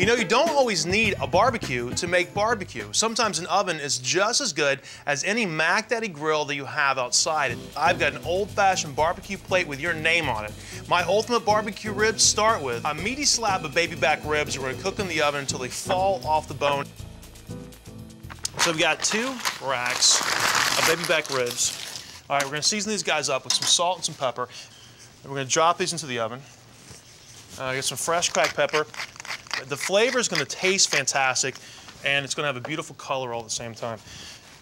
You know, you don't always need a barbecue to make barbecue. Sometimes an oven is just as good as any Mac Daddy grill that you have outside. I've got an old-fashioned barbecue plate with your name on it. My ultimate barbecue ribs start with a meaty slab of baby back ribs. We're gonna cook in the oven until they fall off the bone. So we've got two racks of baby back ribs. All right, we're gonna season these guys up with some salt and some pepper. And we're gonna drop these into the oven. Uh, get some fresh cracked pepper. The flavor is gonna taste fantastic and it's gonna have a beautiful color all at the same time.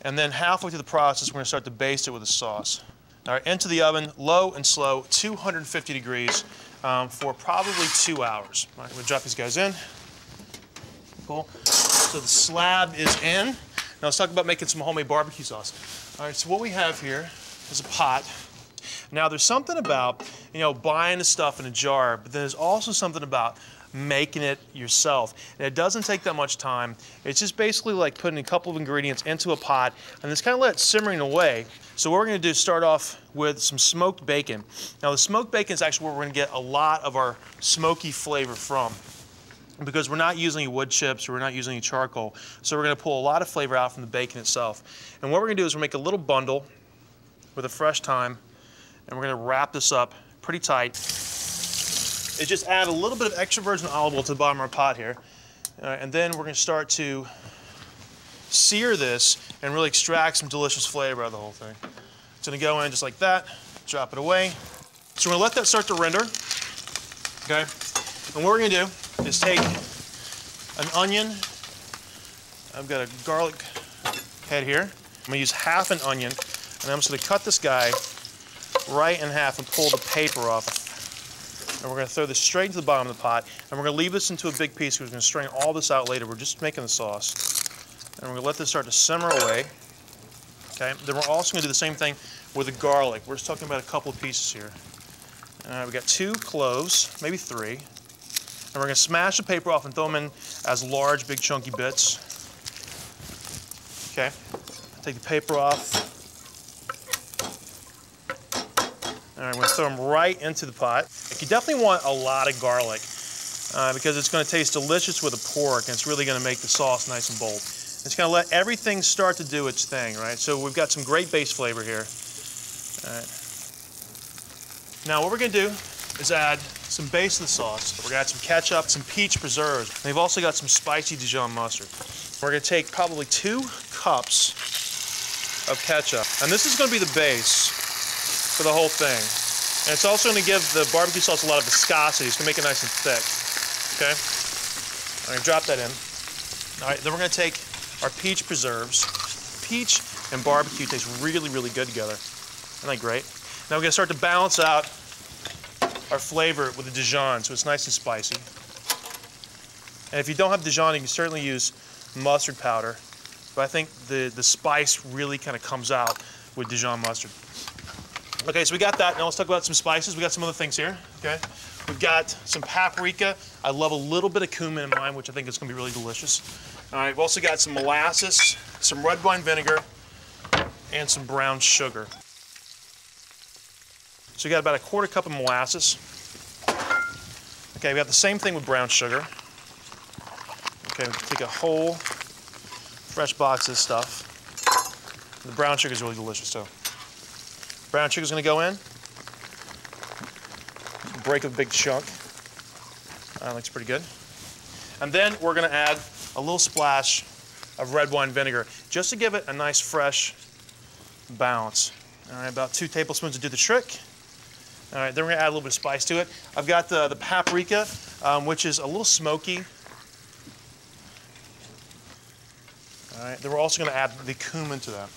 And then halfway through the process, we're gonna start to baste it with a sauce. All right, into the oven, low and slow, 250 degrees um, for probably two hours. All right, we're gonna drop these guys in. Cool. So the slab is in. Now let's talk about making some homemade barbecue sauce. All right, so what we have here is a pot. Now there's something about, you know, buying the stuff in a jar, but there's also something about making it yourself. And it doesn't take that much time. It's just basically like putting a couple of ingredients into a pot and just kind of let it simmering away. So what we're gonna do is start off with some smoked bacon. Now the smoked bacon is actually where we're gonna get a lot of our smoky flavor from because we're not using any wood chips or we're not using any charcoal. So we're gonna pull a lot of flavor out from the bacon itself. And what we're gonna do is we're gonna make a little bundle with a fresh thyme and we're gonna wrap this up pretty tight. It just add a little bit of extra virgin olive oil to the bottom of our pot here. Uh, and then we're gonna start to sear this and really extract some delicious flavor out of the whole thing. It's gonna go in just like that, drop it away. So we're gonna let that start to render, okay? And what we're gonna do is take an onion. I've got a garlic head here. I'm gonna use half an onion, and I'm just gonna cut this guy right in half and pull the paper off. And we're gonna throw this straight into the bottom of the pot, and we're gonna leave this into a big piece because we're gonna strain all this out later. We're just making the sauce. And we're gonna let this start to simmer away. Okay, then we're also gonna do the same thing with the garlic. We're just talking about a couple of pieces here. All right, we got two cloves, maybe three. And we're gonna smash the paper off and throw them in as large, big, chunky bits. Okay, take the paper off. All right, we're gonna throw them right into the pot. You definitely want a lot of garlic uh, because it's gonna taste delicious with the pork and it's really gonna make the sauce nice and bold. It's gonna let everything start to do its thing, right? So we've got some great base flavor here. All right. Now what we're gonna do is add some base to the sauce. We're gonna add some ketchup, some peach preserves. And we've also got some spicy Dijon mustard. We're gonna take probably two cups of ketchup. And this is gonna be the base for the whole thing. And it's also gonna give the barbecue sauce a lot of viscosity. It's gonna make it nice and thick, okay? I'm gonna drop that in. All right, then we're gonna take our peach preserves. Peach and barbecue taste really, really good together. Isn't that great? Now we're gonna start to balance out our flavor with the Dijon, so it's nice and spicy. And if you don't have Dijon, you can certainly use mustard powder. But I think the, the spice really kind of comes out with Dijon mustard. Okay, so we got that. Now let's talk about some spices. We got some other things here, okay? We've got some paprika. I love a little bit of cumin in mine, which I think is gonna be really delicious. All right, we've also got some molasses, some red wine vinegar, and some brown sugar. So we got about a quarter cup of molasses. Okay, we got the same thing with brown sugar. Okay, we take a whole fresh box of this stuff. The brown sugar is really delicious too. Brown sugar is going to go in. Break a big chunk. That looks pretty good. And then we're going to add a little splash of red wine vinegar just to give it a nice fresh balance. All right, about two tablespoons to do the trick. All right, then we're gonna add a little bit of spice to it. I've got the, the paprika, um, which is a little smoky. All right, then we're also gonna add the cumin to that.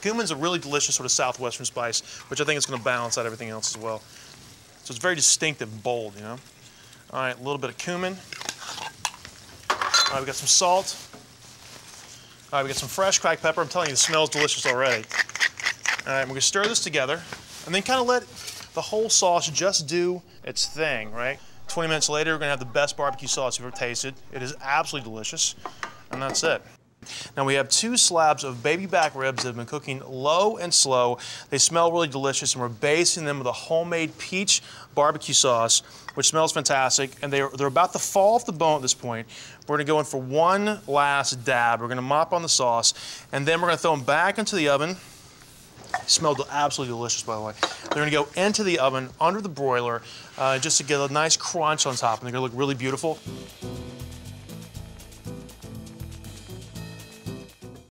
Cumin's a really delicious sort of southwestern spice, which I think is gonna balance out everything else as well. So it's very distinctive, and bold, you know? All right, a little bit of cumin. All right, we got some salt. All right, we got some fresh cracked pepper. I'm telling you, the smells delicious already. All right, we're gonna stir this together and then kind of let the whole sauce just do its thing, right? 20 minutes later, we're gonna have the best barbecue sauce you've ever tasted. It is absolutely delicious, and that's it. Now we have two slabs of baby back ribs that have been cooking low and slow. They smell really delicious and we're basting them with a homemade peach barbecue sauce, which smells fantastic. And they're, they're about to fall off the bone at this point. We're gonna go in for one last dab. We're gonna mop on the sauce and then we're gonna throw them back into the oven. Smelled absolutely delicious, by the way. They're gonna go into the oven under the broiler uh, just to get a nice crunch on top and they're gonna look really beautiful.